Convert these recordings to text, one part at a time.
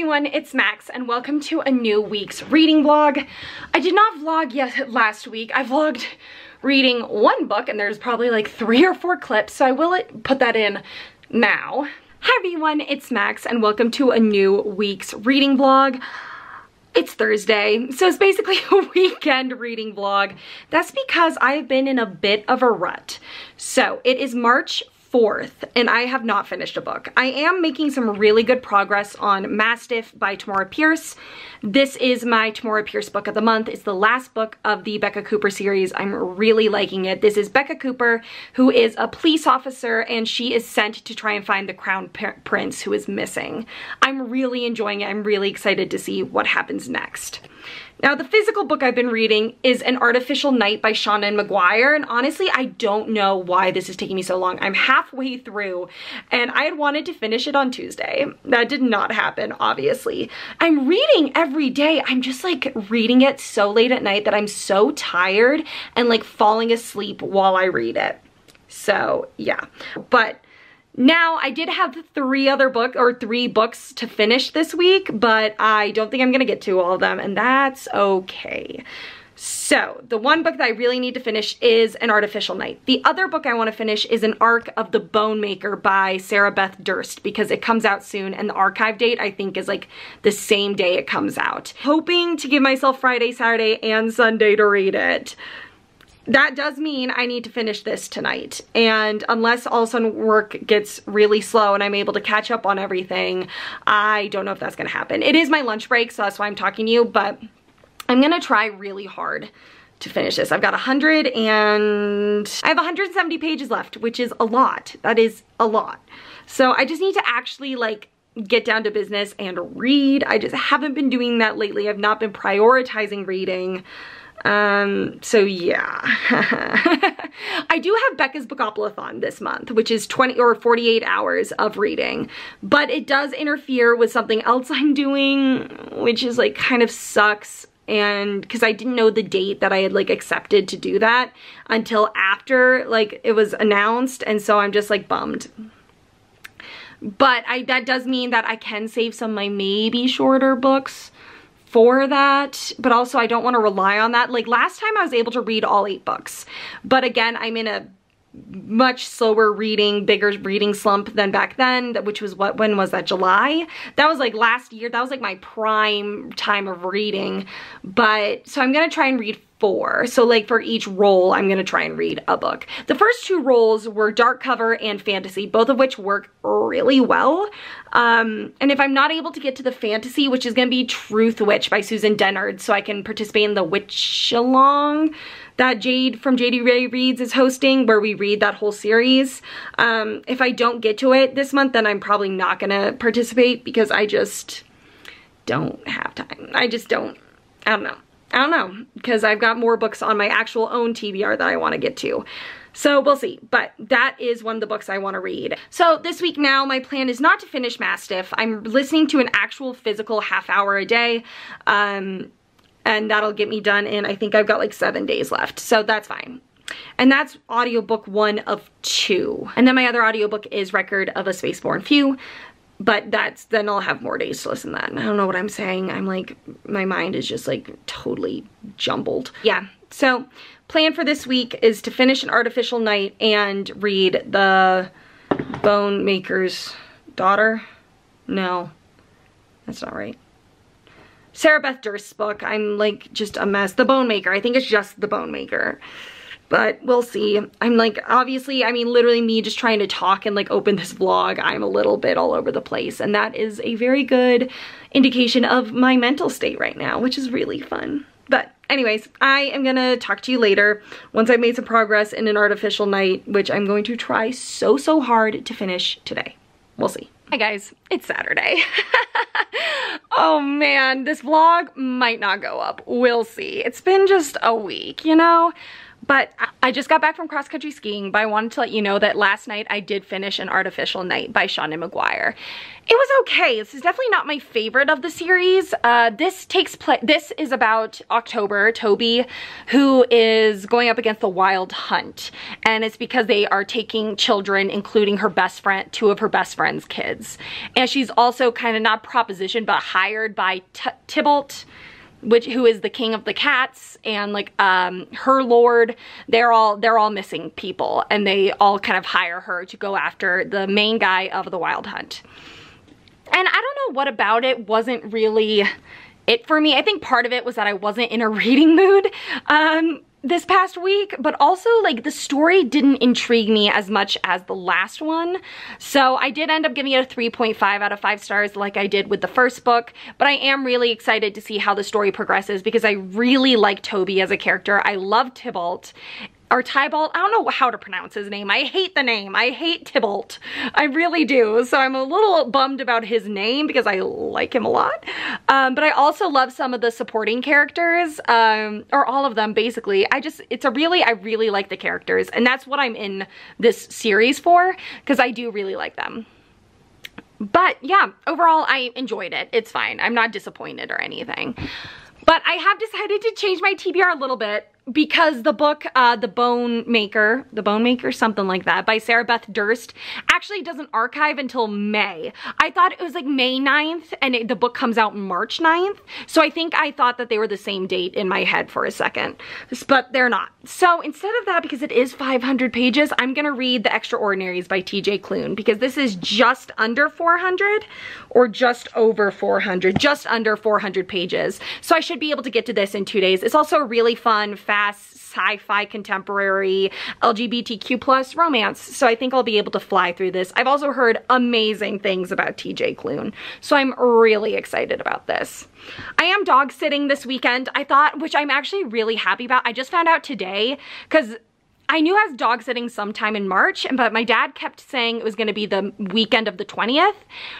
everyone, it's Max and welcome to a new week's reading vlog. I did not vlog yet last week. I vlogged reading one book and there's probably like three or four clips, so I will put that in now. Hi everyone, it's Max and welcome to a new week's reading vlog. It's Thursday, so it's basically a weekend reading vlog. That's because I've been in a bit of a rut. So it is March 4th and I have not finished a book. I am making some really good progress on Mastiff by Tamora Pierce. This is my Tamora Pierce book of the month. It's the last book of the Beka Cooper series. I'm really liking it. This is Beka Cooper, who is a police officer and she is sent to try and find the crown prince who is missing. I'm really enjoying it. I'm really excited to see what happens next. Now, the physical book I've been reading is An Artificial Night by Seanan McGuire, and honestly, I don't know why this is taking me so long. I'm halfway through, and I had wanted to finish it on Tuesday. That did not happen, obviously. I'm reading every day. I'm just like reading it so late at night that I'm so tired and like falling asleep while I read it. So, yeah. But now, I did have three other book or three books to finish this week, but I don't think I'm gonna get to all of them, and that's okay. So, the one book that I really need to finish is An Artificial Night. The other book I want to finish is An Arc of the Bone Maker by Sarah Beth Durst because it comes out soon and the archive date I think is like the same day it comes out. Hoping to give myself Friday, Saturday, and Sunday to read it that does mean I need to finish this tonight. And unless all of a sudden work gets really slow and I'm able to catch up on everything, I don't know if that's gonna happen. It is my lunch break, so that's why I'm talking to you, but I'm gonna try really hard to finish this. I've got 100 and I have 170 pages left, which is a lot. That is a lot. So I just need to actually like get down to business and read. I just haven't been doing that lately. I've not been prioritizing reading. Um, so yeah. I do have Becca's Bookopoly-thon this month, which is 20 or 48 hours of reading, but it does interfere with something else I'm doing, which is like kind of sucks and because I didn't know the date that I had like accepted to do that until after like it was announced and so I'm just like bummed. But I that does mean that I can save some of my maybe shorter books for that, but also I don't want to rely on that. Like last time I was able to read all eight books, but again, I'm in a much slower reading, bigger reading slump than back then, which was what, when was that, July? That was like last year, that was like my prime time of reading, but, so I'm gonna try and read four. So like for each role, I'm gonna try and read a book. The first two roles were dark cover and fantasy, both of which work really well. Um, and if I'm not able to get to the fantasy, which is gonna be Truthwitch by Susan Dennard, so I can participate in the Witch Along that Jade from JD Rae Reads is hosting where we read that whole series. Um, if I don't get to it this month, then I'm probably not gonna participate because I just don't have time. I just don't, I don't know. I don't know, because I've got more books on my actual own TBR that I want to get to. So we'll see, but that is one of the books I want to read. So this week now, my plan is not to finish Mastiff. I'm listening to an actual physical half hour a day, um, and that'll get me done in, I think I've got like seven days left, so that's fine. And that's audiobook one of two. And then my other audiobook is Record of a Spaceborn Few but that's then I'll have more days to listen to that. And I don't know what I'm saying. I'm like, my mind is just like totally jumbled. Yeah, so plan for this week is to finish an artificial night and read the Bone Maker's Daughter. No, that's not right. Sarah Beth Durst's book. I'm like just a mess. The Bone Maker. I think it's just The Bone Maker but we'll see. I'm like, obviously, I mean, literally me just trying to talk and like open this vlog, I'm a little bit all over the place. And that is a very good indication of my mental state right now, which is really fun. But anyways, I am gonna talk to you later once I've made some progress in an artificial night, which I'm going to try so, so hard to finish today. We'll see. Hi guys, it's Saturday. oh man, this vlog might not go up. We'll see. It's been just a week, you know? But I just got back from cross country skiing, but I wanted to let you know that last night I did finish An Artificial Night by Seanan McGuire. It was okay. This is definitely not my favorite of the series. Uh, this takes place, this is about October, Toby, who is going up against the wild hunt. And it's because they are taking children, including her best friend, two of her best friend's kids. And she's also kind of not propositioned, but hired by T Tybalt, which who is the king of the cats and like um her lord they're all they're all missing people and they all kind of hire her to go after the main guy of the wild hunt. And i don't know what about it wasn't really it for me. I think part of it was that i wasn't in a reading mood. Um this past week, but also like the story didn't intrigue me as much as the last one. So I did end up giving it a 3.5 out of 5 stars like I did with the first book, but I am really excited to see how the story progresses because I really like Toby as a character. I love Tybalt or Tybalt. I don't know how to pronounce his name. I hate the name. I hate Tybalt. I really do. So I'm a little bummed about his name because I like him a lot. Um, but I also love some of the supporting characters, um, or all of them basically. I just, it's a really, I really like the characters. And that's what I'm in this series for because I do really like them. But yeah, overall I enjoyed it. It's fine. I'm not disappointed or anything. But I have decided to change my TBR a little bit because the book, uh, The Bone Maker, The Bone Maker, something like that, by Sarah Beth Durst, actually doesn't archive until May. I thought it was like May 9th, and it, the book comes out March 9th, so I think I thought that they were the same date in my head for a second, but they're not. So instead of that, because it is 500 pages, I'm gonna read The Extraordinaries by TJ Klune, because this is just under 400, or just over 400, just under 400 pages. So I should be able to get to this in two days. It's also a really fun, fast, sci-fi contemporary LGBTQ plus romance. So I think I'll be able to fly through this. I've also heard amazing things about TJ Klune. So I'm really excited about this. I am dog sitting this weekend. I thought, which I'm actually really happy about. I just found out today because I knew I was dog sitting sometime in March, but my dad kept saying it was gonna be the weekend of the 20th,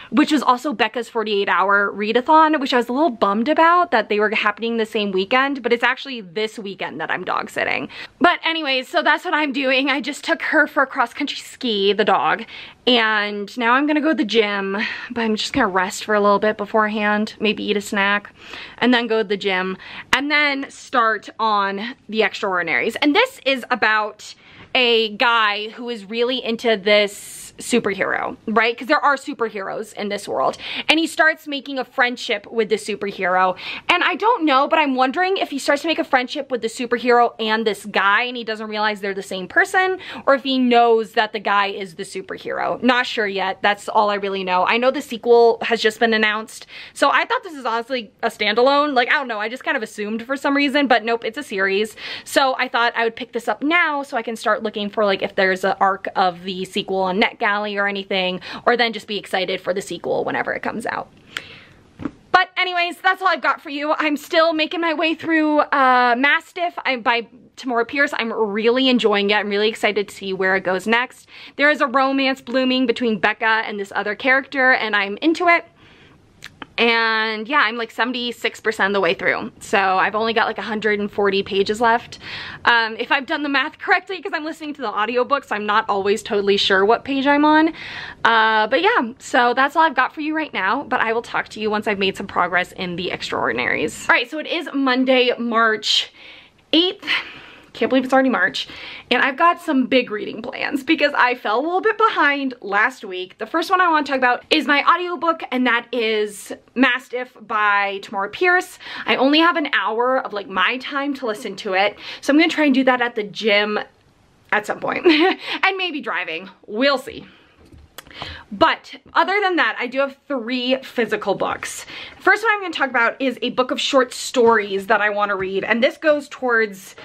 which was also Becca's 48 hour readathon, which I was a little bummed about that they were happening the same weekend, but it's actually this weekend that I'm dog sitting. But anyways, so that's what I'm doing. I just took her for a cross country ski, the dog, and now I'm gonna go to the gym, but I'm just gonna rest for a little bit beforehand, maybe eat a snack, and then go to the gym, and then start on the extraordinaries. And this is about a guy who is really into this superhero, right? Because there are superheroes in this world. And he starts making a friendship with the superhero. And I don't know, but I'm wondering if he starts to make a friendship with the superhero and this guy and he doesn't realize they're the same person or if he knows that the guy is the superhero. Not sure yet. That's all I really know. I know the sequel has just been announced. So I thought this is honestly a standalone. Like, I don't know. I just kind of assumed for some reason, but nope, it's a series. So I thought I would pick this up now so I can start looking for like if there's an arc of the sequel on NetGalley or anything, or then just be excited for the sequel whenever it comes out. But anyways, that's all I've got for you. I'm still making my way through uh, Mastiff by Tamora Pierce. I'm really enjoying it. I'm really excited to see where it goes next. There is a romance blooming between Beka and this other character, and I'm into it. And yeah, I'm like 76% of the way through. So I've only got like 140 pages left. Um, if I've done the math correctly, because I'm listening to the audiobooks, I'm not always totally sure what page I'm on. Uh, but yeah, so that's all I've got for you right now. But I will talk to you once I've made some progress in the extraordinaries. All right, so it is Monday, March 8th can't believe it's already March. And I've got some big reading plans because I fell a little bit behind last week. The first one I want to talk about is my audiobook and that is Mastiff by Tamora Pierce. I only have an hour of like my time to listen to it. So I'm gonna try and do that at the gym at some point and maybe driving. We'll see. But other than that, I do have three physical books. First one I'm going to talk about is a book of short stories that I want to read. And this goes towards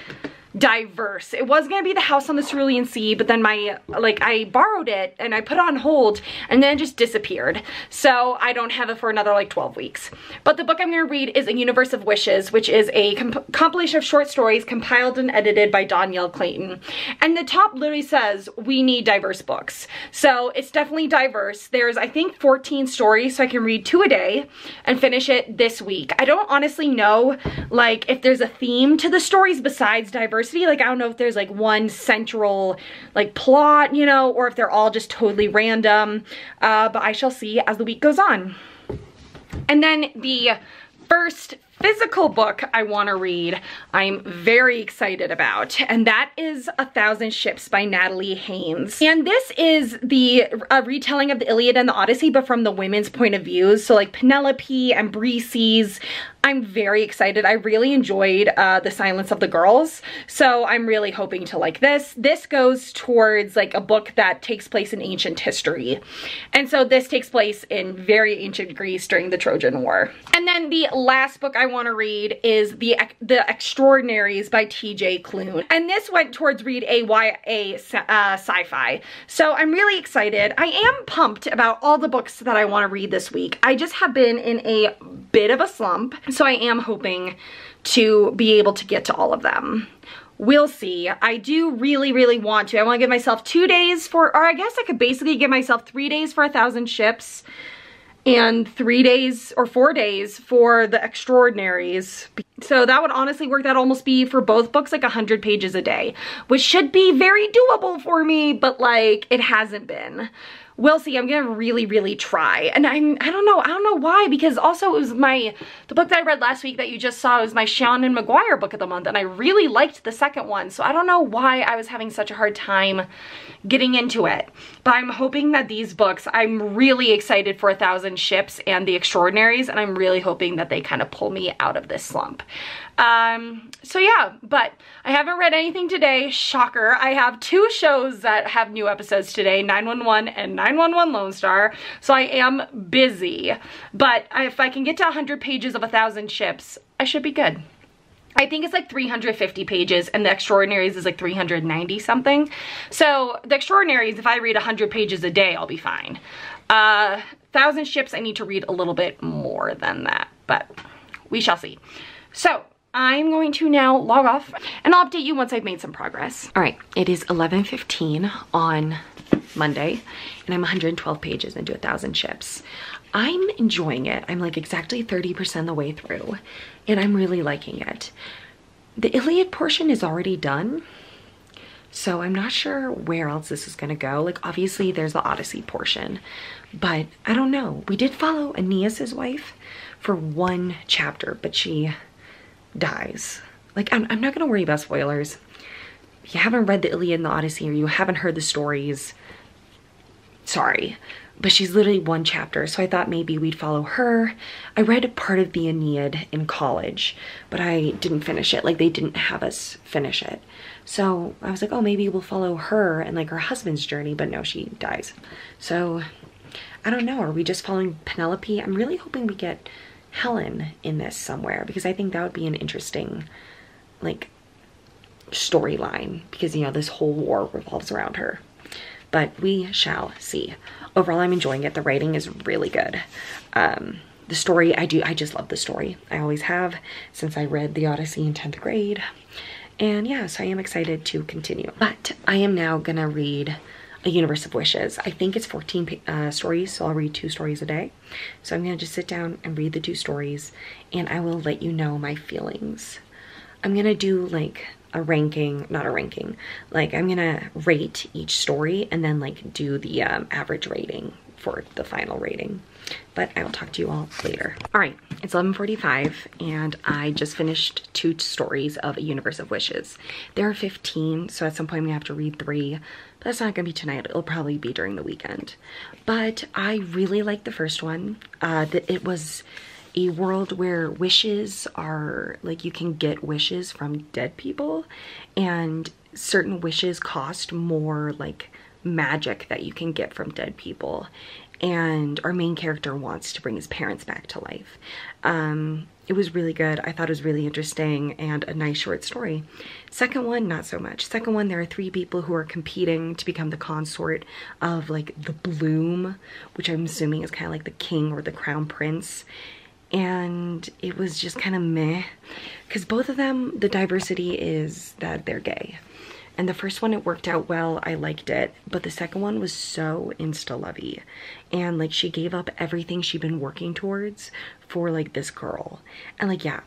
diverse. It was gonna be The House on the Cerulean Sea, but then my, like, I borrowed it and I put it on hold and then it just disappeared. So I don't have it for another like 12 weeks. But the book I'm gonna read is A Universe of Wishes, which is a comp compilation of short stories compiled and edited by Dhonielle Clayton. And the top literally says, we need diverse books. So it's definitely diverse. There's, I think, 14 stories, so I can read two a day and finish it this week. I don't honestly know, like, if there's a theme to the stories besides diverse diversity. Like I don't know if there's like one central like plot, you know, or if they're all just totally random. Uh, but I shall see as the week goes on. And then the first physical book I want to read I'm very excited about and that is A Thousand Ships by Natalie Haynes and this is the retelling of the Iliad and the Odyssey but from the women's point of view so like Penelope and Briseis I'm very excited. I really enjoyed uh, The Silence of the Girls, so I'm really hoping to like this. This goes towards like a book that takes place in ancient history. And so this takes place in very ancient Greece during the Trojan War. And then the last book I want to read is The The Extraordinaries by TJ Klune. And this went towards read a YA uh, sci-fi. So I'm really excited. I am pumped about all the books that I want to read this week. I just have been in a bit of a slump. So I am hoping to be able to get to all of them. We'll see. I do really, really want to. I want to give myself two days for, or I guess I could basically give myself three days for a thousand ships and three days or four days for the extraordinaries. So that would honestly work. That almost be for both books like 100 pages a day, which should be very doable for me, but like it hasn't been we'll see. I'm gonna really, really try. And I'm, I don't know, I don't know why, because also it was my, the book that I read last week that you just saw was my Seanan McGuire book of the month, and I really liked the second one, so I don't know why I was having such a hard time getting into it. But I'm hoping that these books, I'm really excited for A Thousand Ships and The Extraordinaries, and I'm really hoping that they kind of pull me out of this slump. Um, so yeah, but I haven't read anything today, shocker. I have two shows that have new episodes today, 911 and 911 Lone Star, so I am busy. But if I can get to 100 pages of A Thousand Ships, I should be good. I think it's like 350 pages and The Extraordinaries is like 390 something. So The Extraordinaries, if I read 100 pages a day, I'll be fine. Uh, Thousand Ships, I need to read a little bit more than that, but we shall see. So I'm going to now log off and I'll update you once I've made some progress. All right, it is 11.15 on Monday and I'm 112 pages into a thousand ships. I'm enjoying it. I'm like exactly 30% the way through and I'm really liking it. The Iliad portion is already done. So I'm not sure where else this is gonna go. Like obviously there's the Odyssey portion, but I don't know. We did follow Aeneas's wife for one chapter, but she dies. Like I'm, I'm not gonna worry about spoilers. If you haven't read the Iliad and the Odyssey or you haven't heard the stories, sorry but she's literally one chapter so I thought maybe we'd follow her. I read a part of the Aeneid in college but I didn't finish it like they didn't have us finish it so I was like oh maybe we'll follow her and like her husband's journey but no she dies so I don't know are we just following Penelope I'm really hoping we get Helen in this somewhere because I think that would be an interesting like storyline because you know this whole war revolves around her but we shall see overall I'm enjoying it. The writing is really good. Um, the story, I do, I just love the story. I always have since I read the Odyssey in 10th grade. And yeah, so I am excited to continue. But I am now gonna read A Universe of Wishes. I think it's 14 uh, stories, so I'll read two stories a day. So I'm gonna just sit down and read the two stories and I will let you know my feelings. I'm gonna do like a ranking, not a ranking, like I'm gonna rate each story and then like do the um, average rating for the final rating. But I will talk to you all later. All right, it's 11.45 and I just finished two stories of A Universe of Wishes. There are 15, so at some point we have to read three, that's not gonna be tonight. It'll probably be during the weekend. But I really like the first one. Uh, that it was a world where wishes are like you can get wishes from dead people and certain wishes cost more like magic that you can get from dead people and our main character wants to bring his parents back to life um, it was really good. I thought it was really interesting and a nice short story. Second one not so much. Second one there are three people who are competing to become the consort of like the bloom which i'm assuming is kind of like the king or the crown prince. And it was just kind of meh because both of them the diversity is that they're gay and the first one it worked out well. I liked it. But the second one was so insta lovey and like she gave up everything she'd been working towards for like this girl. And like yeah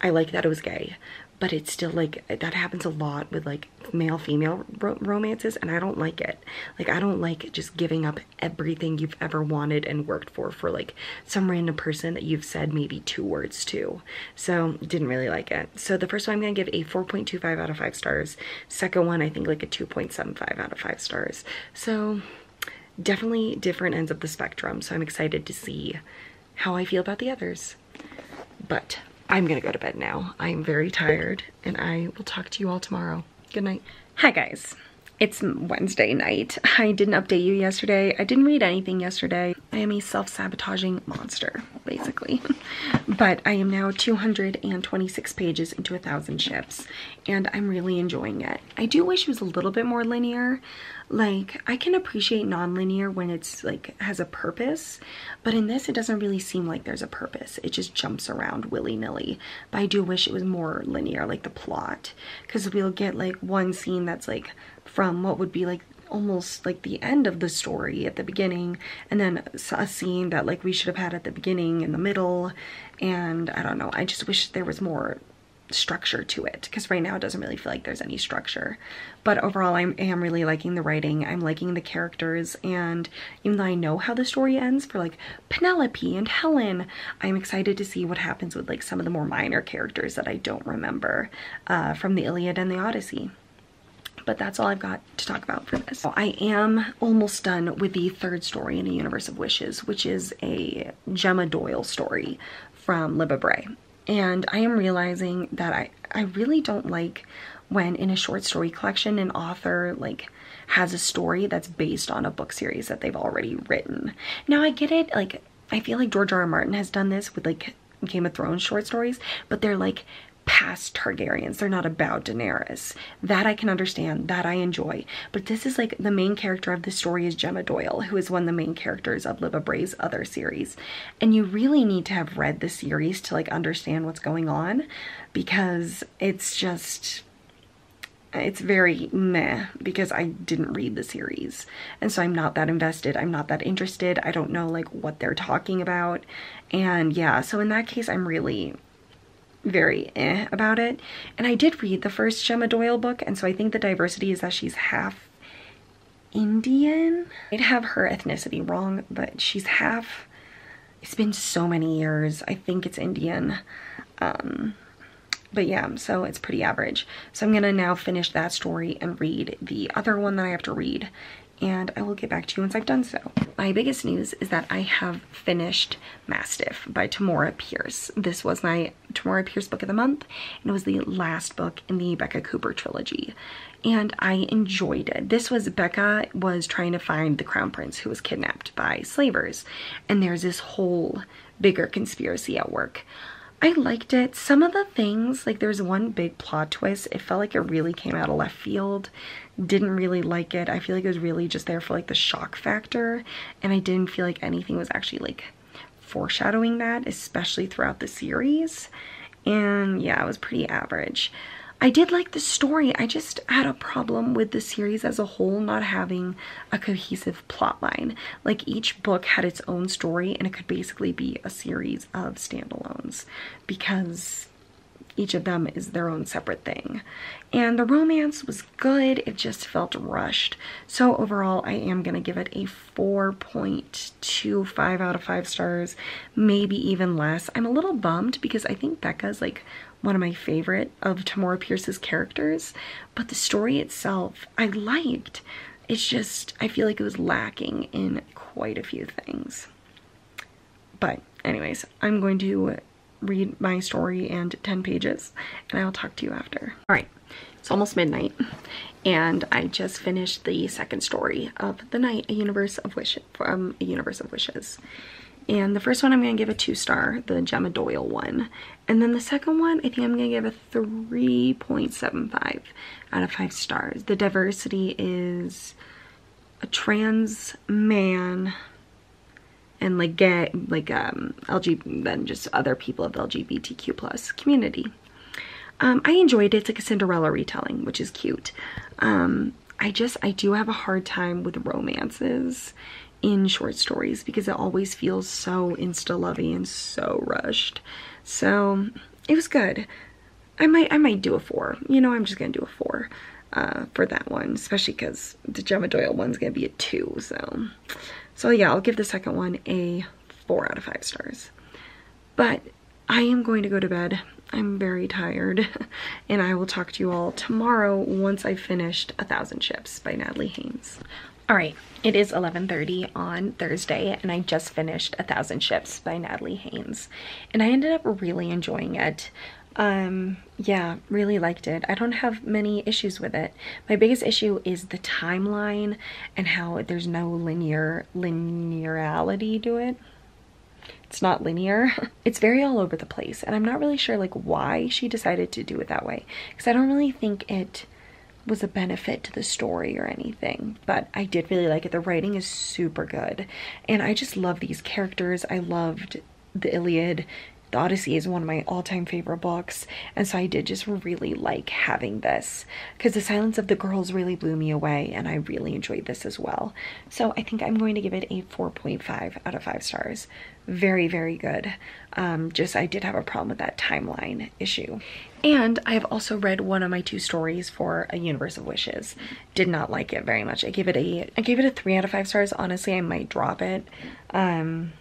i like that it was gay but it's still like that happens a lot with like male female ro romances and I don't like it. Like I don't like just giving up everything you've ever wanted and worked for for like some random person that you've said maybe two words to. So didn't really like it. So the first one I'm gonna give a 4.25 out of 5 stars. Second one I think like a 2.75 out of 5 stars. So definitely different ends of the spectrum so I'm excited to see how I feel about the others. But I'm gonna go to bed now. I'm very tired and I will talk to you all tomorrow. Good night. Hi guys. It's Wednesday night. I didn't update you yesterday. I didn't read anything yesterday. I am a self-sabotaging monster, basically. but I am now 226 pages into a thousand ships and I'm really enjoying it. I do wish it was a little bit more linear like i can appreciate nonlinear when it's like has a purpose but in this it doesn't really seem like there's a purpose it just jumps around willy-nilly but i do wish it was more linear like the plot because we'll get like one scene that's like from what would be like almost like the end of the story at the beginning and then a scene that like we should have had at the beginning in the middle and i don't know i just wish there was more structure to it because right now it doesn't really feel like there's any structure. But overall I am really liking the writing I'm liking the characters and even though I know how the story ends for like Penelope and Helen I'm excited to see what happens with like some of the more minor characters that I don't remember uh, from the Iliad and the Odyssey but that's all I've got to talk about for this. I am almost done with the third story in A Universe of Wishes, which is a Gemma Doyle story from Libba Bray. And I am realizing that I, I really don't like when in a short story collection an author like has a story that's based on a book series that they've already written. Now I get it, like I feel like George R. R. Martin has done this with like Game of Thrones short stories, but they're like past Targaryens. They're not about Daenerys. That I can understand, that I enjoy. But this is like the main character of the story is Gemma Doyle, who is one of the main characters of Libba Bray's other series. And you really need to have read the series to like understand what's going on because it's just it's very meh because I didn't read the series and so I'm not that invested I'm not that interested I don't know like what they're talking about and yeah so in that case I'm really very eh about it. And I did read the first Gemma Doyle book, and so I think the diversity is that she's half Indian. I'd have her ethnicity wrong, but she's half, it's been so many years. I think it's Indian. Um, but yeah, so it's pretty average. So I'm gonna now finish that story and read the other one that I have to read and I will get back to you once I've done so. My biggest news is that I have finished Mastiff by Tamora Pierce. This was my Tamora Pierce book of the month and it was the last book in the Beka Cooper trilogy and I enjoyed it. This was Beka was trying to find the crown prince who was kidnapped by slavers and there's this whole bigger conspiracy at work. I liked it. Some of the things, like there's one big plot twist, it felt like it really came out of left field didn't really like it. I feel like it was really just there for like the shock factor and I didn't feel like anything was actually like foreshadowing that, especially throughout the series. And yeah, it was pretty average. I did like the story. I just had a problem with the series as a whole not having a cohesive plot line. Like each book had its own story and it could basically be a series of standalones because each of them is their own separate thing. And the romance was good, it just felt rushed. So overall, I am gonna give it a 4.25 out of 5 stars, maybe even less. I'm a little bummed because I think Beka's like one of my favorite of Tamora Pierce's characters, but the story itself I liked. It's just, I feel like it was lacking in quite a few things. But anyways, I'm going to read my story and 10 pages and I'll talk to you after. All right, it's almost midnight and I just finished the second story of the night, A Universe of Wishes, from um, A Universe of Wishes. And the first one I'm gonna give a two star, the Gemma Doyle one. And then the second one, I think I'm gonna give a 3.75 out of five stars. The diversity is a trans man and like gay, like um, LGBT, then just other people of the LGBTQ plus community. Um, I enjoyed it. It's like a Cinderella retelling, which is cute. Um, I just, I do have a hard time with romances in short stories because it always feels so insta-lovey and so rushed. So it was good. I might I might do a four. You know, I'm just gonna do a four uh, for that one, especially because the Gemma Doyle one's gonna be a two. So, so yeah, I'll give the second one a four out of five stars. But I am going to go to bed. I'm very tired, and I will talk to you all tomorrow once I've finished A Thousand Ships by Natalie Haynes. All right, it is 11.30 on Thursday, and I just finished A Thousand Ships by Natalie Haynes, and I ended up really enjoying it. Um, yeah, really liked it. I don't have many issues with it. My biggest issue is the timeline and how there's no linear linearity to it. It's not linear. It's very all over the place, and I'm not really sure like why she decided to do it that way because I don't really think it was a benefit to the story or anything, but I did really like it. The writing is super good, and I just love these characters. I loved the Iliad. The Odyssey is one of my all-time favorite books, and so I did just really like having this because The Silence of the Girls really blew me away, and I really enjoyed this as well. So I think I'm going to give it a 4.5 out of 5 stars. Very, very good. Um, just I did have a problem with that timeline issue. And I have also read one of my two stories for A Universe of Wishes. Did not like it very much. I gave it a I gave it a three out of five stars. Honestly, I might drop it. Um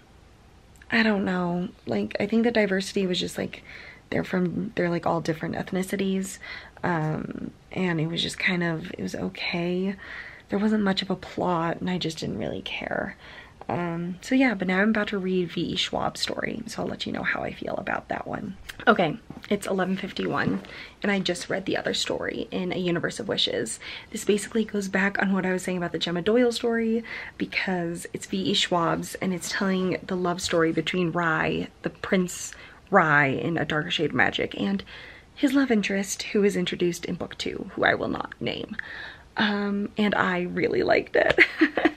I don't know. Like I think the diversity was just like they're from they're like all different ethnicities. Um and it was just kind of it was okay. There wasn't much of a plot and I just didn't really care. Um, so yeah, but now I'm about to read V.E. Schwab's story, so I'll let you know how I feel about that one. Okay, it's 11.51, and I just read the other story in A Universe of Wishes. This basically goes back on what I was saying about the Gemma Doyle story, because it's V.E. Schwab's, and it's telling the love story between Rhy, the Prince Rhy in A Darker Shade of Magic, and his love interest, who is introduced in book two, who I will not name. Um, and I really liked it.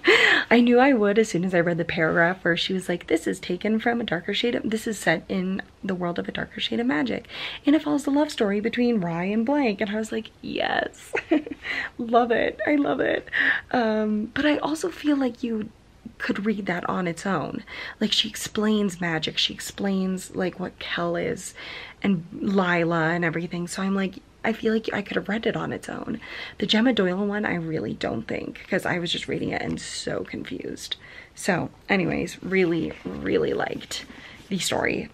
I knew I would as soon as I read the paragraph where she was like, this is taken from a darker shade of, this is set in the world of a darker shade of magic. And it follows the love story between Rhy and blank. And I was like, yes, love it. I love it. Um, but I also feel like you could read that on its own. Like she explains magic, she explains like what Kell is and Lila and everything. So I'm like, I feel like I could have read it on its own. The Gemma Doyle one, I really don't think, because I was just reading it and so confused. So anyways, really, really liked the story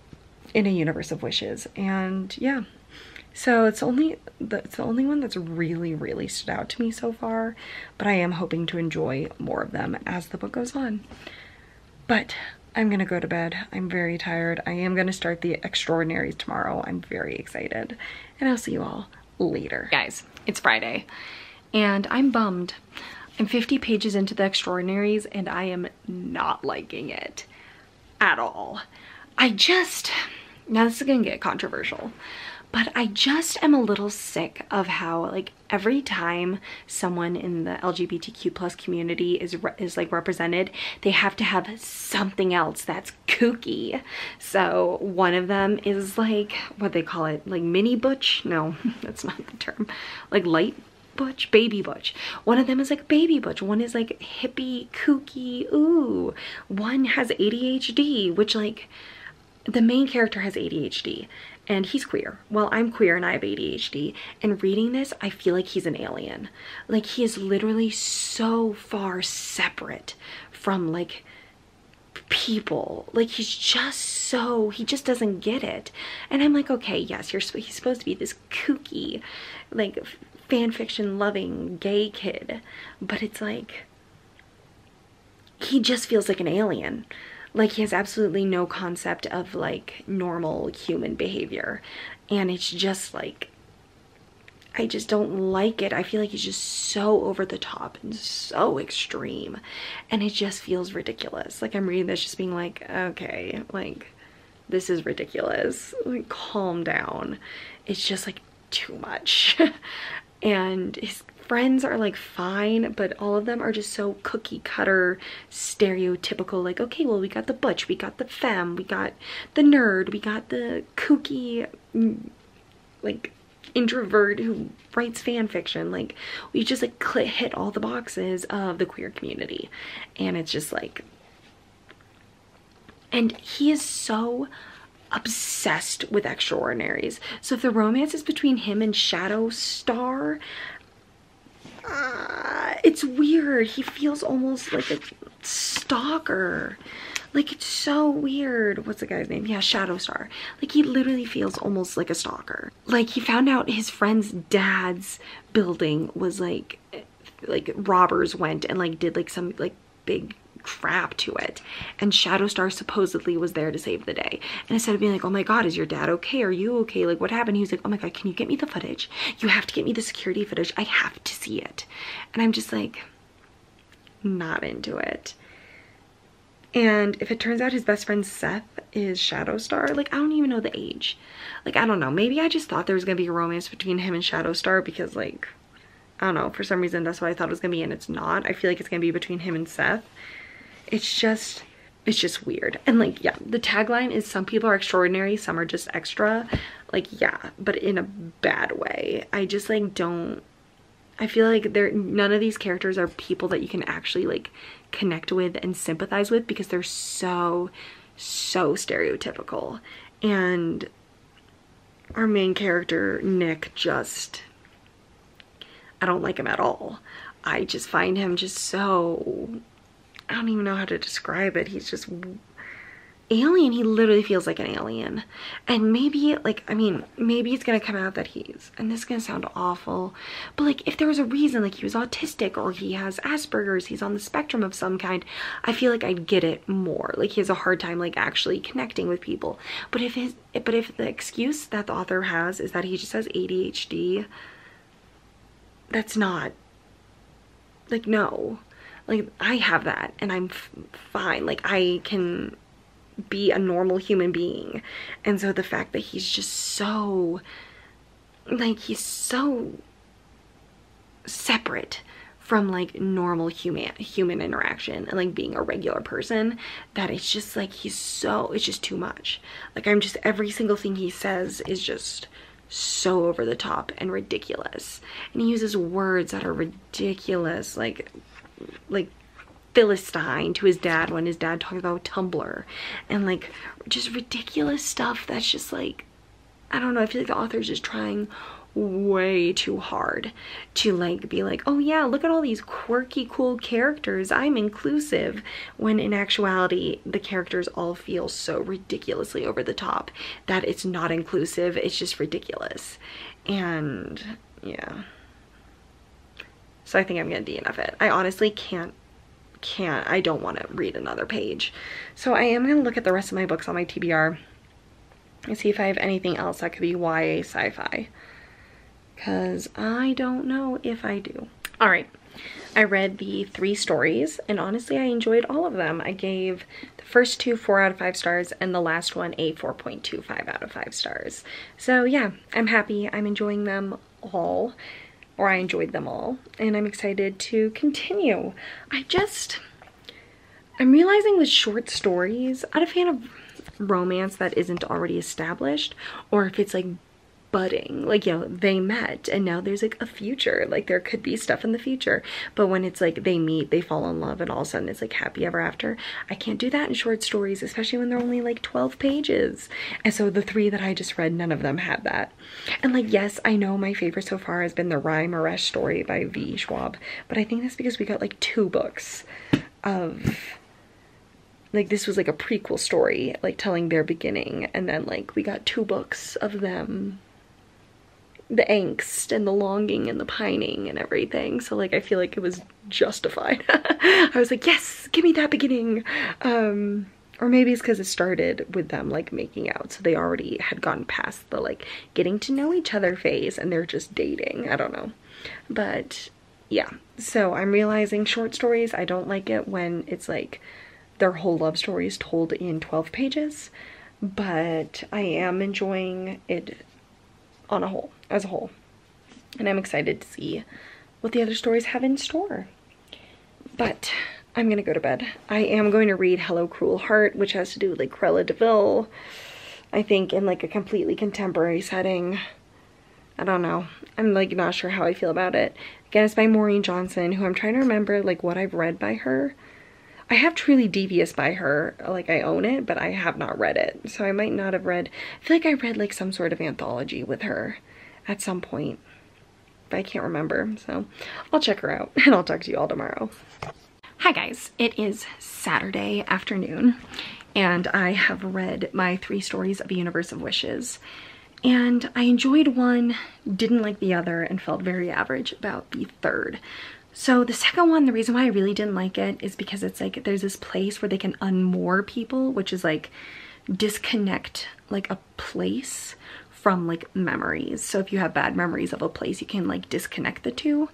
in a universe of wishes. And yeah, so it's only the, it's the only one that's really, really stood out to me so far, but I am hoping to enjoy more of them as the book goes on. But I'm gonna go to bed. I'm very tired. I am gonna start the extraordinaries tomorrow. I'm very excited. And I'll see you all later. Guys, it's Friday and I'm bummed. I'm 50 pages into the extraordinaries and I am not liking it at all. I just, now this is gonna get controversial, but I just am a little sick of how like every time someone in the LGBTQ plus community is is like represented, they have to have something else that's kooky. So one of them is like what they call it, like mini butch. No, that's not the term. Like light butch, baby butch. One of them is like baby butch. One is like hippie, kooky, ooh. One has ADHD, which like the main character has ADHD and he's queer. Well, I'm queer and I have ADHD. And reading this, I feel like he's an alien. Like he is literally so far separate from like people. Like he's just so, he just doesn't get it. And I'm like, okay, yes, you're he's supposed to be this kooky, like fan fiction loving gay kid. But it's like, he just feels like an alien like he has absolutely no concept of like normal human behavior and it's just like I just don't like it. I feel like he's just so over the top and so extreme and it just feels ridiculous. Like I'm reading this just being like, okay, like this is ridiculous. Like calm down. It's just like too much. and his friends are like fine, but all of them are just so cookie cutter, stereotypical. Like, okay, well, we got the butch, we got the femme, we got the nerd, we got the kooky, mm, like, introvert who writes fan fiction. Like, we just like hit all the boxes of the queer community. And it's just like, and he is so obsessed with extraordinaries. So if the romance is between him and Shadow Star, uh, it's weird. He feels almost like a stalker. Like it's so weird. What's the guy's name? Yeah, Shadow Star. Like he literally feels almost like a stalker. Like he found out his friend's dad's building was like like robbers went and like did like some like big crap to it. And shadow star supposedly was there to save the day. And instead of being like oh my god is your dad okay? Are you okay? Like what happened? He was like oh my god can you get me the footage? You have to get me the security footage. I have to see it. And i'm just like not into it. And if it turns out his best friend Seth is Shadow Star, like I don't even know the age. Like I don't know, maybe I just thought there was gonna be a romance between him and Shadow Star because like, I don't know, for some reason that's what I thought it was gonna be and it's not. I feel like it's gonna be between him and Seth. It's just, it's just weird. And like, yeah, the tagline is some people are extraordinary, some are just extra. Like, yeah, but in a bad way. I just like don't, I feel like there none of these characters are people that you can actually like connect with and sympathize with because they're so so stereotypical and our main character Nick just I don't like him at all. I just find him just so I don't even know how to describe it. He's just alien. He literally feels like an alien. And maybe like i mean maybe it's gonna come out that he's and this is gonna sound awful but like if there was a reason like he was autistic or he has asperger's he's on the spectrum of some kind i feel like i'd get it more. Like he has a hard time like actually connecting with people. But if his but if the excuse that the author has is that he just has adhd that's not like no like i have that and i'm fine. Like i can be a normal human being. And so the fact that he's just so, like, he's so separate from like normal human human interaction and like being a regular person that it's just like he's so it's just too much. Like i'm just every single thing he says is just so over the top and ridiculous. And he uses words that are ridiculous like like Philistine to his dad when his dad talks about Tumblr. And like just ridiculous stuff that's just like, I don't know, I feel like the author's just trying way too hard to like be like oh yeah look at all these quirky cool characters. I'm inclusive. When in actuality the characters all feel so ridiculously over the top that it's not inclusive. It's just ridiculous. And yeah so i think i'm gonna dnf it i honestly can't can't, I don't want to read another page. So I am going to look at the rest of my books on my TBR and see if I have anything else that could be YA sci-fi. Because I don't know if I do. All right. I read the three stories and honestly I enjoyed all of them. I gave the first two 4 out of 5 stars and the last one a 4.25 out of 5 stars. So yeah, I'm happy. I'm enjoying them all or I enjoyed them all and I'm excited to continue. I just, I'm realizing with short stories, I'm not a fan of romance that isn't already established or if it's like budding. Like you know they met and now there's like a future. Like there could be stuff in the future. But when it's like they meet they fall in love and all of a sudden it's like happy ever after i can't do that in short stories especially when they're only like 12 pages. And so the three that i just read none of them had that. And like yes i know my favorite so far has been the Rhy Maresh story by v. Schwab but i think that's because we got like two books of like this was like a prequel story like telling their beginning. And then like we got two books of them the angst and the longing and the pining and everything. So like I feel like it was justified. I was like, yes, give me that beginning. Um, or maybe it's because it started with them like making out. So they already had gone past the like getting to know each other phase and they're just dating. I don't know. But yeah, so I'm realizing short stories, I don't like it when it's like their whole love story is told in 12 pages. But I am enjoying it on a whole, as a whole. And I'm excited to see what the other stories have in store. But I'm gonna go to bed. I am going to read Hello Cruel Heart, which has to do with like Cruella de Vil, I think in like a completely contemporary setting. I don't know. I'm like not sure how I feel about it. Again, it's by Maureen Johnson, who I'm trying to remember like what I've read by her. I have Truly Devious by her, like I own it, but I have not read it. So I might not have read, I feel like I read like some sort of anthology with her at some point. But I can't remember, so I'll check her out and I'll talk to you all tomorrow. Hi guys, it is Saturday afternoon and I have read my three stories of a Universe of Wishes. And I enjoyed one, didn't like the other, and felt very average about the third. So the second one, the reason why I really didn't like it is because it's like there's this place where they can unmoor people, which is like disconnect like a place from like memories. So if you have bad memories of a place, you can like disconnect the two.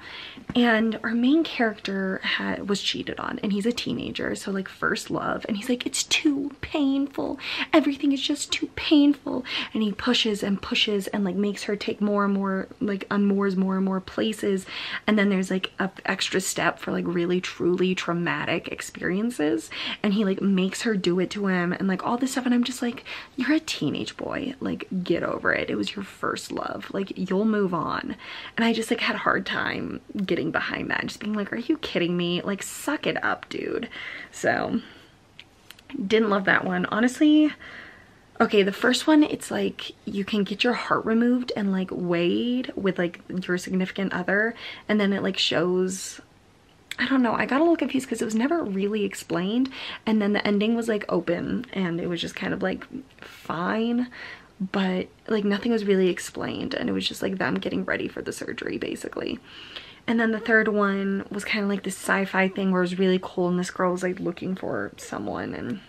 And our main character had, was cheated on and he's a teenager. So like first love and he's like, it's too painful. Everything is just too painful. And he pushes and pushes and like makes her take more and more, like unmoors more and more places. And then there's like a extra step for like really truly traumatic experiences. And he like makes her do it to him and like all this stuff. And I'm just like, you're a teenage boy, like get over it it. It was your first love. Like you'll move on. And I just like had a hard time getting behind that. Just being like, are you kidding me? Like suck it up, dude. So didn't love that one. Honestly, okay, the first one, it's like you can get your heart removed and like weighed with like your significant other. And then it like shows I don't know. I got a little confused because it was never really explained. And then the ending was like open and it was just kind of like fine but like nothing was really explained and it was just like them getting ready for the surgery basically. And then the third one was kind of like this sci-fi thing where it was really cool and this girl was like looking for someone and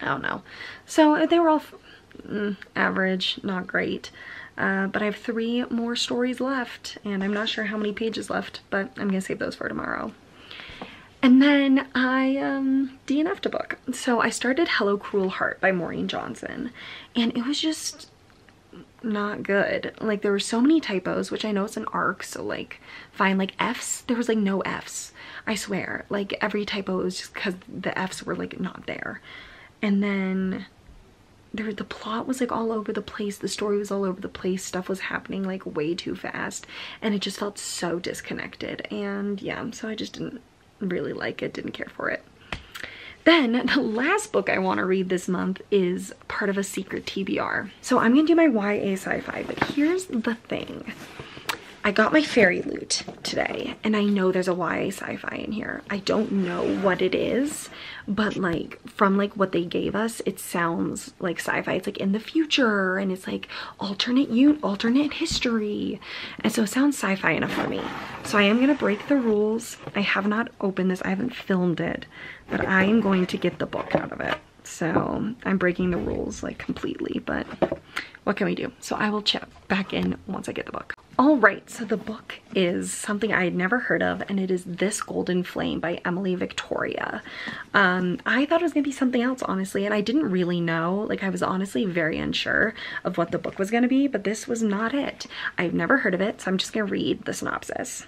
I don't know. So they were all mm, average, not great. Uh, but I have three more stories left and I'm not sure how many pages left, but I'm gonna save those for tomorrow. And then I um, DNF'd a book. So I started Hello Cruel Heart by Maureen Johnson and it was just not good. Like there were so many typos, which I know it's an arc, so like fine, like F's, there was like no F's. I swear, like every typo was just because the F's were like not there. And then there, the plot was like all over the place. The story was all over the place. Stuff was happening like way too fast and it just felt so disconnected. And yeah, so I just didn't really like it, didn't care for it. Then the last book I want to read this month is part of a secret TBR. So I'm going to do my YA sci-fi, but here's the thing. I got my FairyLoot today and I know there's a YA sci-fi in here. I don't know what it is, but like from like what they gave us, it sounds like sci-fi. It's like in the future and it's like alternate you alternate history. And so it sounds sci-fi enough for me. So I am gonna break the rules. I have not opened this, I haven't filmed it, but I am going to get the book out of it. So I'm breaking the rules like completely, but what can we do? So I will check back in once I get the book. All right, so the book is something I had never heard of, and it is This Golden Flame by Emily Victoria. Um, I thought it was gonna be something else, honestly, and I didn't really know. Like, I was honestly very unsure of what the book was gonna be, but this was not it. I've never heard of it, so I'm just gonna read the synopsis.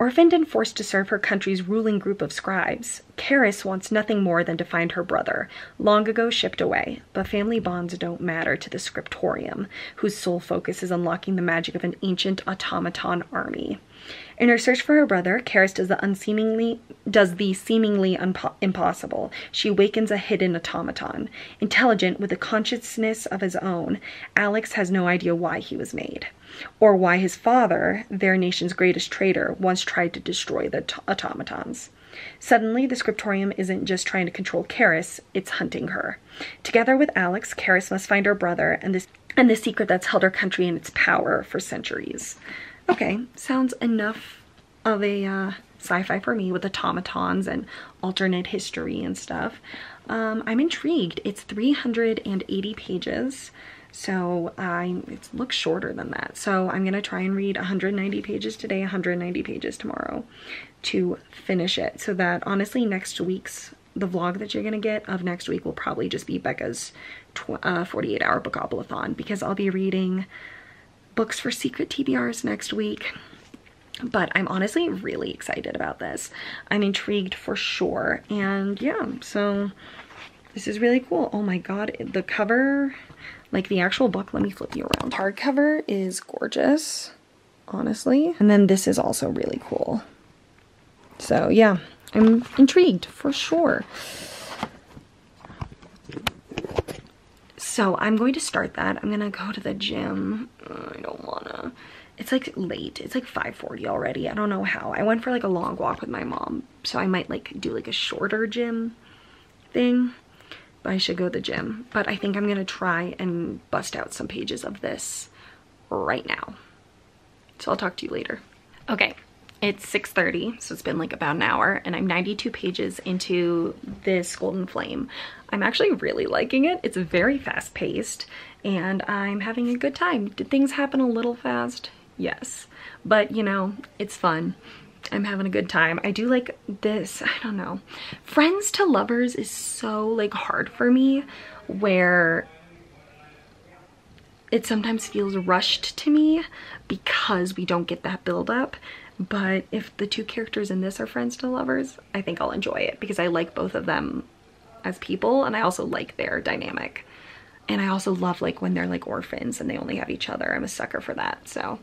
Orphaned and forced to serve her country's ruling group of scribes, Karis wants nothing more than to find her brother, long ago shipped away, but family bonds don't matter to the scriptorium, whose sole focus is unlocking the magic of an ancient automaton army. In her search for her brother, Karis does the unseemingly does the seemingly impossible. She awakens a hidden automaton. Intelligent with a consciousness of his own, Alex has no idea why he was made or why his father, their nation's greatest traitor, once tried to destroy the automatons. Suddenly, the scriptorium isn't just trying to control Karis, it's hunting her. Together with Alex, Karis must find her brother and this and the secret that's held her country in its power for centuries. Okay, sounds enough of a uh, sci-fi for me with automatons and alternate history and stuff. Um, I'm intrigued. It's 380 pages. So I, it looks shorter than that. So I'm gonna try and read 190 pages today, 190 pages tomorrow to finish it. So that honestly next week's, the vlog that you're gonna get of next week will probably just be Becca's uh, 48 hour bookoplathon because I'll be reading books for secret TBRs next week. But I'm honestly really excited about this. I'm intrigued for sure. And yeah, so this is really cool. Oh my God, the cover like the actual book, let me flip you around. Hardcover is gorgeous, honestly. And then this is also really cool. So yeah, I'm intrigued for sure. So I'm going to start that. I'm gonna go to the gym. I don't wanna. It's like late. It's like 5.40 already. I don't know how. I went for like a long walk with my mom. So I might like do like a shorter gym thing. I should go to the gym. But I think I'm gonna try and bust out some pages of this right now. So I'll talk to you later. Okay, it's 6.30, so it's been like about an hour, and I'm 92 pages into this Golden Flame. I'm actually really liking it. It's very fast paced, and I'm having a good time. Did things happen a little fast? Yes. But, you know, it's fun. I'm having a good time. I do like this, I don't know. Friends to lovers is so like hard for me where it sometimes feels rushed to me because we don't get that build up but if the two characters in this are friends to lovers i think i'll enjoy it because i like both of them as people and i also like their dynamic and i also love like when they're like orphans and they only have each other i'm a sucker for that so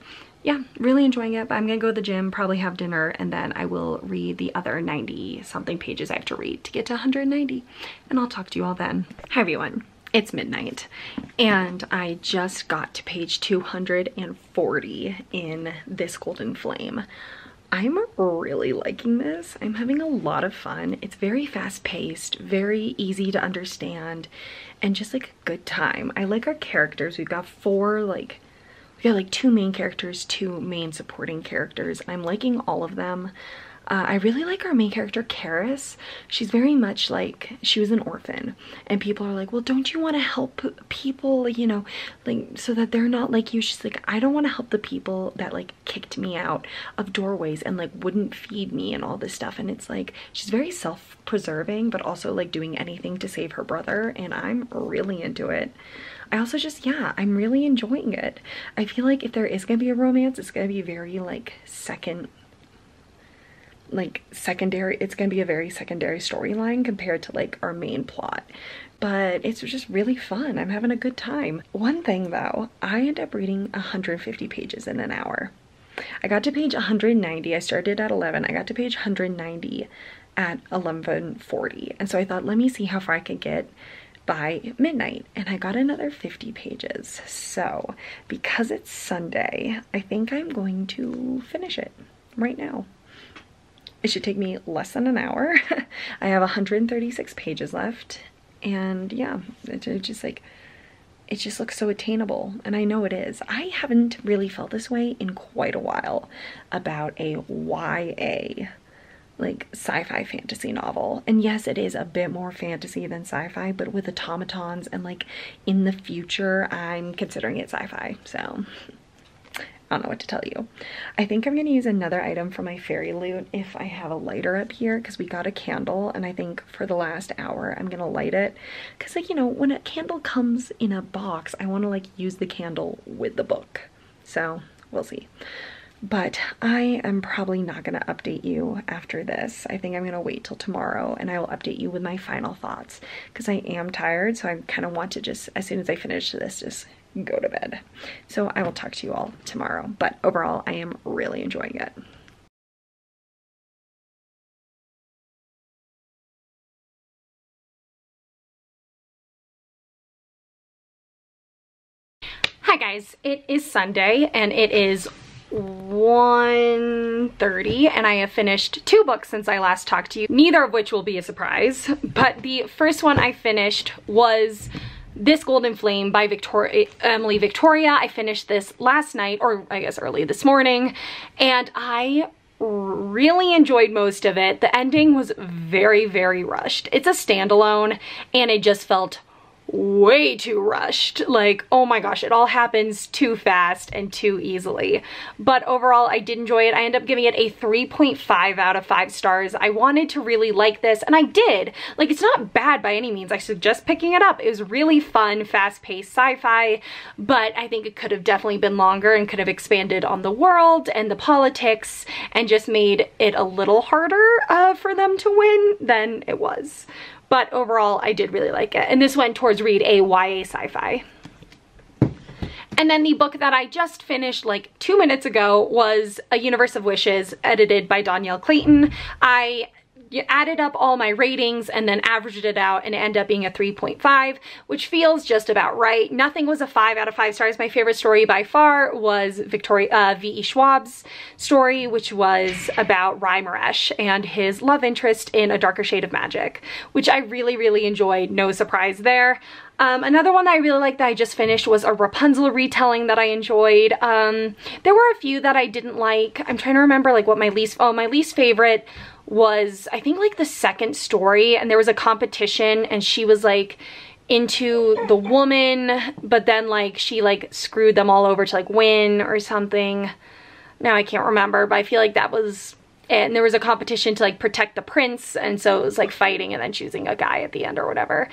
yeah really enjoying it but i'm gonna go to the gym probably have dinner and then i will read the other 90 something pages i have to read to get to 190 and i'll talk to you all then hi everyone it's midnight and I just got to page 240 in this Golden Flame. I'm really liking this. I'm having a lot of fun. It's very fast paced, very easy to understand, and just like a good time. I like our characters. We've got four like, we got like two main characters, two main supporting characters, I'm liking all of them. Uh, I really like our main character, Karis. She's very much like, she was an orphan. And people are like, well, don't you want to help people, you know, like, so that they're not like you? She's like, I don't want to help the people that like kicked me out of doorways and like wouldn't feed me and all this stuff. And it's like, she's very self-preserving, but also like doing anything to save her brother. And I'm really into it. I also just, yeah, I'm really enjoying it. I feel like if there is going to be a romance, it's going to be very like second like secondary it's gonna be a very secondary storyline compared to like our main plot. But it's just really fun. I'm having a good time. One thing though i end up reading 150 pages in an hour. I got to page 190 i started at 11 i got to page 190 at 1140 and so i thought let me see how far i could get by midnight and I got another 50 pages. So because it's Sunday, I think I'm going to finish it right now. It should take me less than an hour. I have 136 pages left. And yeah, it, just like, it just looks so attainable. And I know it is. I haven't really felt this way in quite a while about a YA like sci-fi fantasy novel and yes it is a bit more fantasy than sci-fi but with automatons and like in the future i'm considering it sci-fi so I don't know what to tell you. I think I'm going to use another item from my FairyLoot if I have a lighter up here because we got a candle and I think for the last hour I'm going to light it because like you know when a candle comes in a box I want to like use the candle with the book. So we'll see. But I am probably not going to update you after this. I think I'm going to wait till tomorrow and I will update you with my final thoughts because I am tired so I kind of want to just as soon as I finish this just go to bed. So I will talk to you all tomorrow. But overall, I am really enjoying it. Hi guys, it is Sunday and it is 1.30 and I have finished two books since I last talked to you, neither of which will be a surprise. But the first one I finished was this Golden Flame by Victoria, Emily Victoria. I finished this last night, or I guess early this morning, and I really enjoyed most of it. The ending was very, very rushed. It's a standalone, and it just felt way too rushed. Like, oh my gosh, it all happens too fast and too easily. But overall, I did enjoy it. I ended up giving it a 3.5 out of 5 stars. I wanted to really like this, and I did. Like, it's not bad by any means. I suggest picking it up. It was really fun, fast-paced sci-fi, but I think it could have definitely been longer and could have expanded on the world and the politics and just made it a little harder uh, for them to win than it was. But overall, I did really like it. And this went towards read a YA sci-fi. And then the book that I just finished like two minutes ago was A Universe of Wishes, edited by Dhonielle Clayton. I added up all my ratings and then averaged it out and it ended up being a 3.5, which feels just about right. Nothing was a 5 out of 5 stars. My favorite story by far was Victoria uh, V.E. Schwab's story, which was about Rhy Maresh and his love interest in A Darker Shade of Magic, which I really, really enjoyed. No surprise there. Um, another one that I really liked that I just finished was a Rapunzel retelling that I enjoyed. Um, there were a few that I didn't like. I'm trying to remember like what my least, oh, my least favorite was I think like the second story and there was a competition and she was like into the woman but then like she like screwed them all over to like win or something. Now I can't remember but I feel like that was and there was a competition to like protect the prince and so it was like fighting and then choosing a guy at the end or whatever.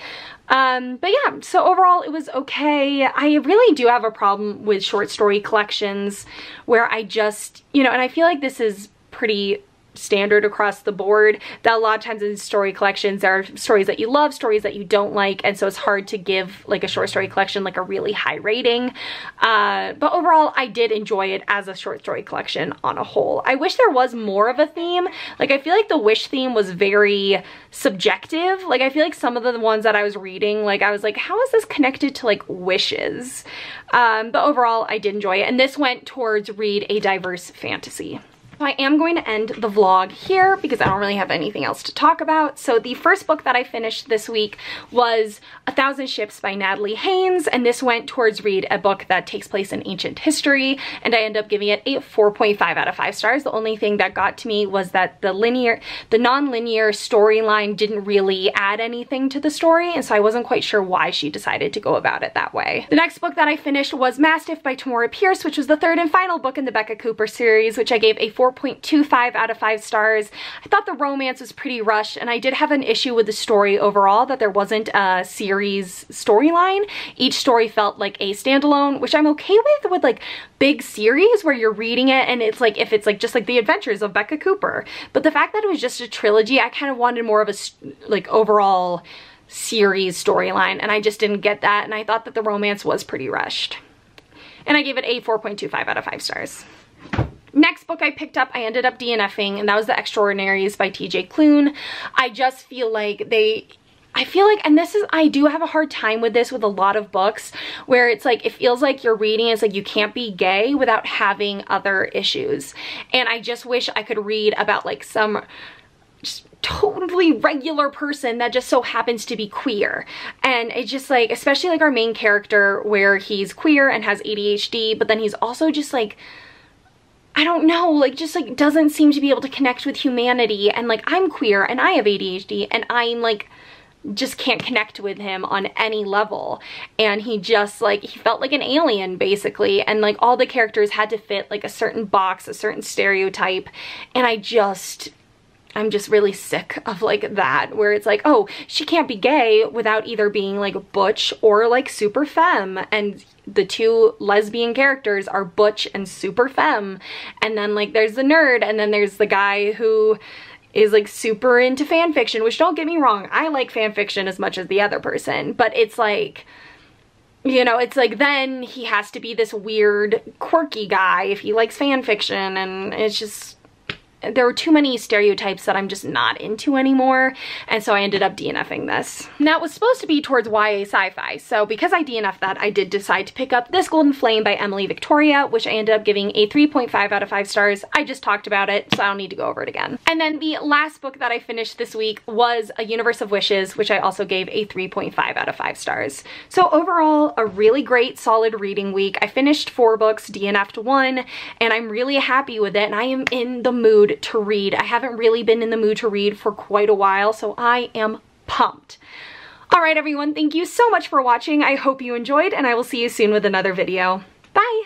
Um but yeah so overall it was okay. I really do have a problem with short story collections where i just you know and i feel like this is pretty standard across the board that a lot of times in story collections there are stories that you love stories that you don't like and so it's hard to give like a short story collection like a really high rating. Uh, but overall I did enjoy it as a short story collection on a whole. I wish there was more of a theme. Like I feel like the wish theme was very subjective. Like I feel like some of the ones that I was reading like I was like how is this connected to like wishes? Um, but overall I did enjoy it. And this went towards read a diverse fantasy I am going to end the vlog here because I don't really have anything else to talk about. So the first book that I finished this week was A Thousand Ships by Natalie Haynes, and this went towards read a book that takes place in ancient history, and I end up giving it a 4.5 out of 5 stars. The only thing that got to me was that the linear, the non-linear storyline didn't really add anything to the story, and so I wasn't quite sure why she decided to go about it that way. The next book that I finished was Mastiff by Tamora Pierce, which was the third and final book in the Beka Cooper series, which I gave a 4 4.25 out of 5 stars. I thought the romance was pretty rushed and I did have an issue with the story overall that there wasn't a series storyline. Each story felt like a standalone, which I'm okay with with like big series where you're reading it and it's like if it's like just like the adventures of Beka Cooper. But the fact that it was just a trilogy, I kind of wanted more of a like overall series storyline and I just didn't get that and I thought that the romance was pretty rushed. And I gave it a 4.25 out of 5 stars. Next book I picked up, I ended up DNFing, and that was The Extraordinaries by TJ Klune. I just feel like they I feel like, and this is, I do have a hard time with this with a lot of books where it's like, it feels like you're reading, it's like you can't be gay without having other issues. And I just wish I could read about like some just totally regular person that just so happens to be queer. And it's just like, especially like our main character where he's queer and has ADHD, but then he's also just like, I don't know, like just like doesn't seem to be able to connect with humanity. And like I'm queer and I have ADHD and I'm like just can't connect with him on any level. And he just like he felt like an alien basically. And like all the characters had to fit like a certain box a certain stereotype. And I just I'm just really sick of like that where it's like oh she can't be gay without either being like butch or like super femme. And the two lesbian characters are butch and super femme. And then like there's the nerd and then there's the guy who is like super into fan fiction which don't get me wrong I like fan fiction as much as the other person. But it's like you know, it's like then he has to be this weird, quirky guy if he likes fan fiction, and it's just, there were too many stereotypes that I'm just not into anymore, and so I ended up DNFing this. Now, it was supposed to be towards YA sci-fi, so because I DNF'd that, I did decide to pick up This Golden Flame by Emily Victoria, which I ended up giving a 3.5 out of 5 stars. I just talked about it, so I don't need to go over it again. And then the last book that I finished this week was A Universe of Wishes, which I also gave a 3.5 out of 5 stars. So overall, a really great, solid reading week. I finished four books, DNF'd one, and I'm really happy with it, and I am in the mood to read. I haven't really been in the mood to read for quite a while, so I am pumped. Alright everyone, thank you so much for watching. I hope you enjoyed, and I will see you soon with another video. Bye!